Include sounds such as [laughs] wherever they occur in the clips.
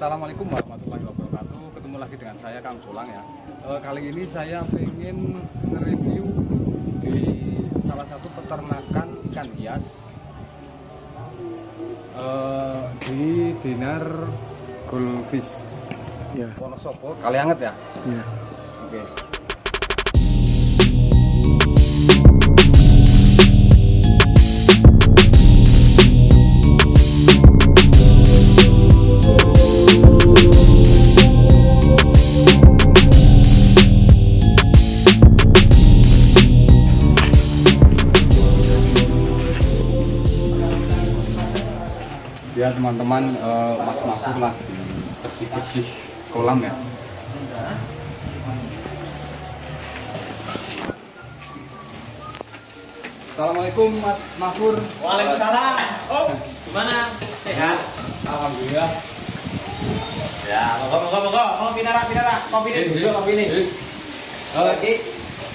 Assalamualaikum warahmatullahi wabarakatuh. Ketemu lagi dengan saya Kang Sulang ya. Eh, kali ini saya ingin nge-review di salah satu peternakan ikan hias eh, di Dinar Goldfish Ya, Wonosobo. Kali anget ya? ya. Oke. Ya teman-teman, eh, Mas Masur lah bersih-bersih kolam ya. Assalamualaikum Mas Mahfur. Waalaikumsalam. Om, gimana? Sehat? Alhamdulillah. Ya, monggo monggo monggo. Kopi nara, kopi nara. Kopi ini kopi ini. Eh.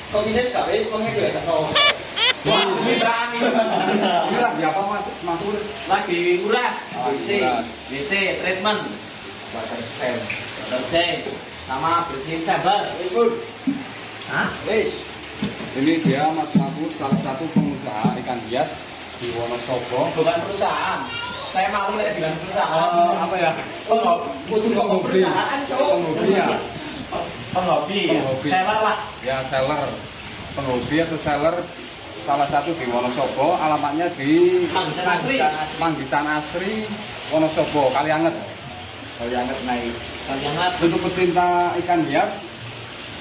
Kopi ini sekali, kopi tahu. Ini ini lagi apa Mas Mahfur? Lagi uras, Oh, WC. WC treatment, Water fan. terjeng, sama bersihin sabar. Hah? Ini dia Mas Mahfur salah satu pengusaha ikan hias di Wonosobo. Bukan perusahaan. Saya malu lihat bilang perusahaan. Eh, apa ya? Penghobi. Penghobi. Penghobi ya. Penghobi. Seller lah. Ya seller. Penghobi atau seller salah satu di Wonosobo, alamatnya di Manggisan Asri. Manggisan Asri, Wonosobo, Kalianget. Kalianget naik. Kalianget. Untuk pecinta ikan hias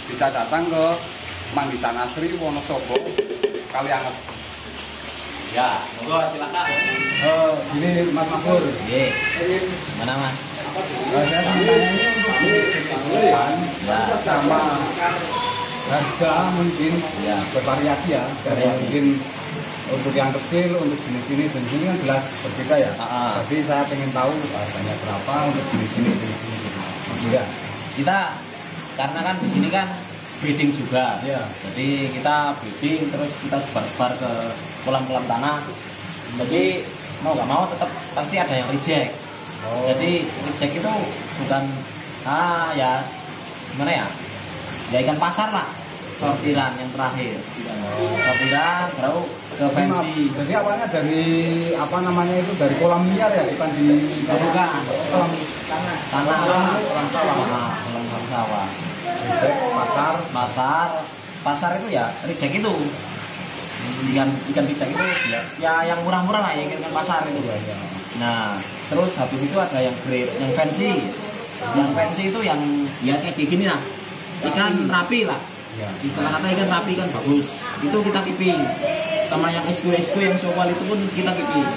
bisa datang ke Manggisan Asri, Wonosobo, Kalianget. Ya, monggo silakan. Eh, ini Mas Mahfur. Ye. Mana mas? Eh, saya tanya ini untuk distribusikan Ya. sama harga mungkin Ya. bervariasi ya dari Variasi. mungkin untuk yang kecil untuk jenis ini jenis ini kan jelas berbeda ya Ah, ah. tapi saya ingin tahu harganya berapa untuk jenis ini jenis ini. Iya. Kita karena kan di sini kan breeding juga. Iya. Jadi kita breeding terus kita sebar-sebar ke kolam-kolam tanah. Jadi mau nggak mau tetap pasti ada yang reject. Oh. Jadi reject itu bukan ah ya gimana ya? Ya ikan pasar lah. Sortiran yang terakhir. Sortiran baru ke fancy. jadi awalnya dari apa namanya itu dari kolam liar ya ikan di Bukan. kolam Tanah. kolam sawah. Kolam sawah. Pasar. Pasar. Pasar itu ya reject itu. Ikan ikan reject itu ya, ya yang murah-murah lah yang ikan pasar itu. Nah terus habis itu ada yang grade yang fancy. Yang fancy itu yang ya kayak gini lah. Ikan rapi lah ya. ikan kata ikan rapi kan bagus. Itu kita kiping sama yang SQ SQ yang sokal itu pun kita kiping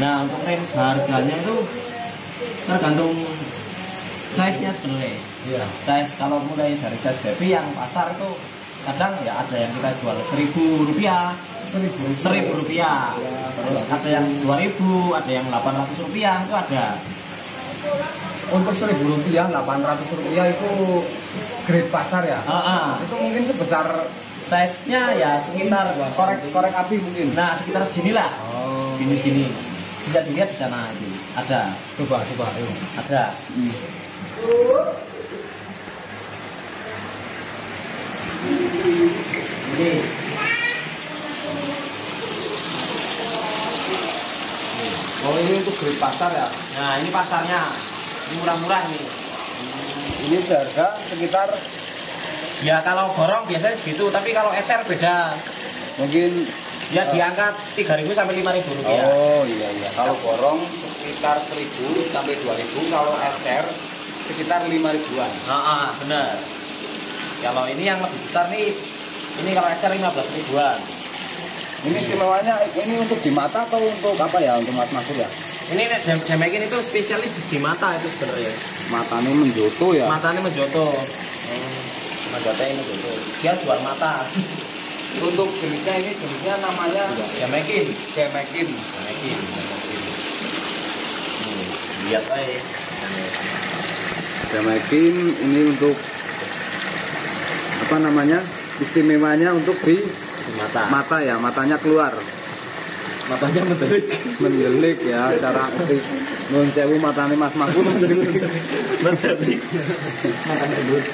nah untuk range harganya itu tergantung size nya sebenarnya. Iya. size kalau mulai dari size baby yang pasar itu kadang ya ada yang kita jual seribu rupiah. Seribu seribu rupiah. Terus ada yang dua ribu ada yang delapan ratus rupiah itu ada. Untuk seribu rupiah, 800 rupiah itu grade pasar ya? Ah, ah. Itu mungkin sebesar size nya ya sekitar korek korek api mungkin. nah sekitar segini lah Oh. gini gini bisa dilihat di sana itu ada Coba coba ayo. ada ini Oh ini untuk grade pasar ya? nah ini pasarnya ini murah-murah ini Ini seharga sekitar Ya kalau gorong biasanya segitu, tapi kalau ecer beda. mungkin Ya di angka 3.000 sampai 5.000 rupiah. Oh iya iya. Kalau borong sekitar 1000 sampai 2000, kalau ecer sekitar 5 ribuan. Ah, ah, benar. Kalau ini yang lebih besar nih, ini kalau ecer 15 ribuan. Ini istimewanya ini untuk di mata atau untuk apa ya? Untuk mas masuk ya? Ini nek jam jamekin itu spesialis di mata itu sebenarnya. Matanya menjoto ya? Matanya menjoto. Matanya menjoto. Dia jual mata. [laughs] Untuk jenisnya ini jenisnya namanya Jamekin. Gemekin. Jamekin. Nih, lihat aja. Gemekin ini untuk apa namanya? Istimewanya untuk Di mata. mata ya, matanya keluar. Matanya mendelik. mendelik ya cara Nuwun sewu matane Mas. Betul sih. Makan gendut.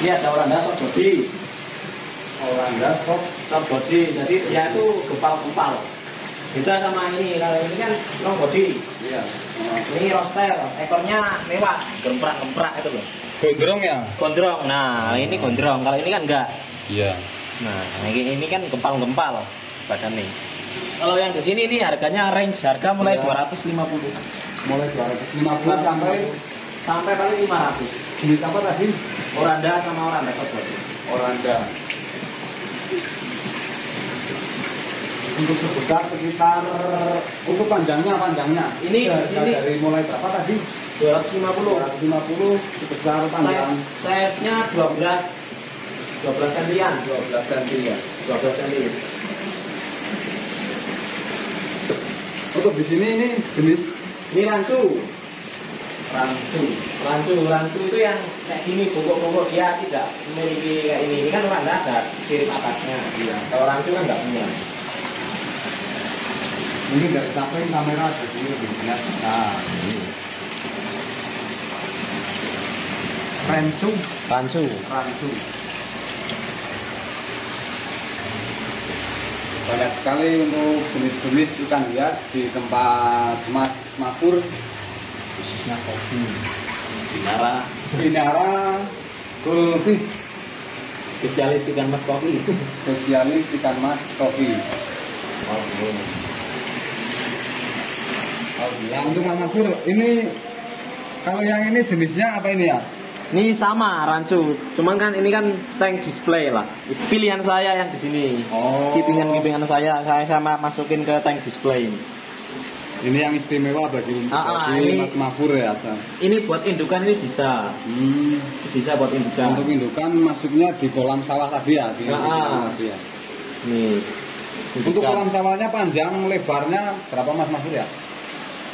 Ini ada Oranda soft body. Oranda sop Soft body. Jadi dia itu gempal-gempal. Beda sama ini. Kalau ini kan long body. iya. Ini roster. Ekornya mewah. Gemprak-gemprak itu loh. Gondrong ya? Gondrong. Nah, ini gondrong. Kalau ini kan enggak. Iya. Nah, ini, ini kan gempal-gempal badannya. Kalau yang di sini ini harganya range harga mulai Iya. 250 Mulai 250 sampai sampai paling 500. jenis apa tadi? Oranda sama Oranda sobat. Oranda. Untuk sebesar sekitar untuk panjangnya panjangnya. Ini Harga sini. dari mulai berapa tadi? 250. 250 sebesar panjang Size size-nya 12 12 sentian. 12 cm ya. 12 senti. Untuk di sini ini jenis Ini rancu. rancu. Rancu, rancu itu yang kayak gini pokok-pokok dia tidak memiliki kayak ini. Ini kan Oranda ada sirip atasnya. Iya. Kalau rancu kan enggak punya. Mungkin dari samping kamera di sini lebih jelas. Nah, ini. Rancu, Rancu. rancu. Banyak sekali untuk jenis-jenis ikan hias di tempat Mas Makur Khususnya kopi. Dinara. Binara Goldfish Spesialis ikan mas kopi. spesialis ikan mas kopi. Yang untuk Mas Makur ini kalau yang ini jenisnya apa ini ya? Ini sama rancu, cuman kan ini kan tank display lah. Pilihan saya yang di sini. Oh. Kipingan-kipingan saya saya sama masukin ke tank display ini. Ini yang istimewa bagi, Ah, ah, bagi ini- Mas Mahfur ya, San. Ini buat indukan ini bisa, Hmm. bisa buat indukan. Untuk indukan masuknya di kolam sawah tadi ya, di Ah, kolam ah. tadi ya. Nih. Untuk kolam sawahnya panjang, lebarnya berapa Mas Mahfur ya?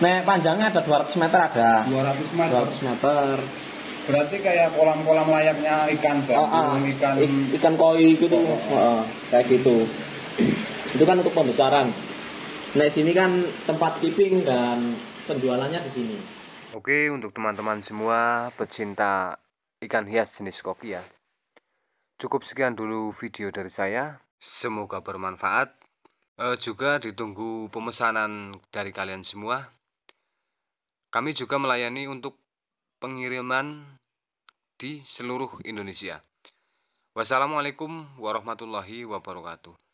Nah, panjangnya ada 200 meter ada. 200 meter. 200 meter. Berarti kayak kolam-kolam layaknya ikan Ah, ah. bandung, ikan Ik- ikan koi gitu. Oh, oh, oh. Heeh, kayak gitu. Itu kan untuk pembesaran. Nah, sini kan tempat keeping dan penjualannya di sini. Oke, untuk teman-teman semua pecinta ikan hias jenis koki ya. Cukup sekian dulu video dari saya. Semoga bermanfaat. Eh, juga ditunggu pemesanan dari kalian semua. Kami juga melayani untuk pengiriman di seluruh Indonesia. Wassalamualaikum warahmatullahi wabarakatuh.